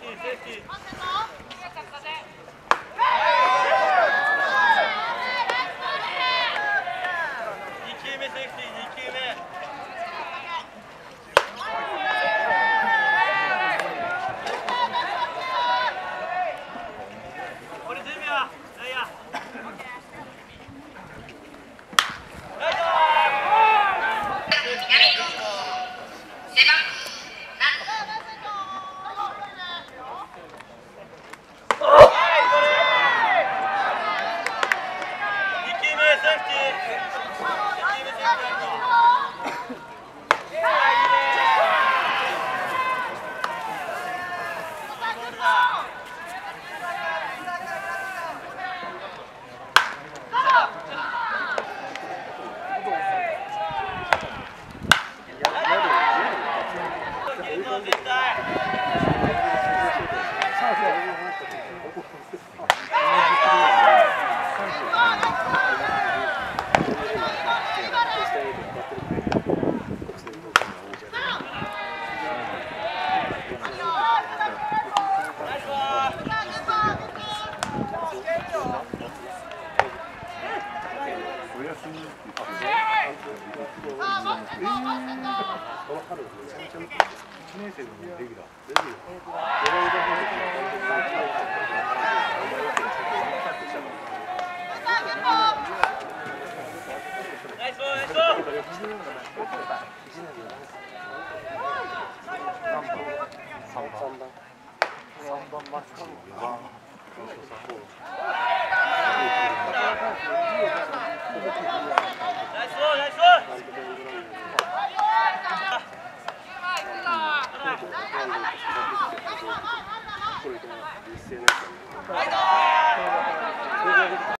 谢谢儿 Thank you. 3番松川4番。バイバいイう。